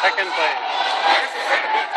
Second place.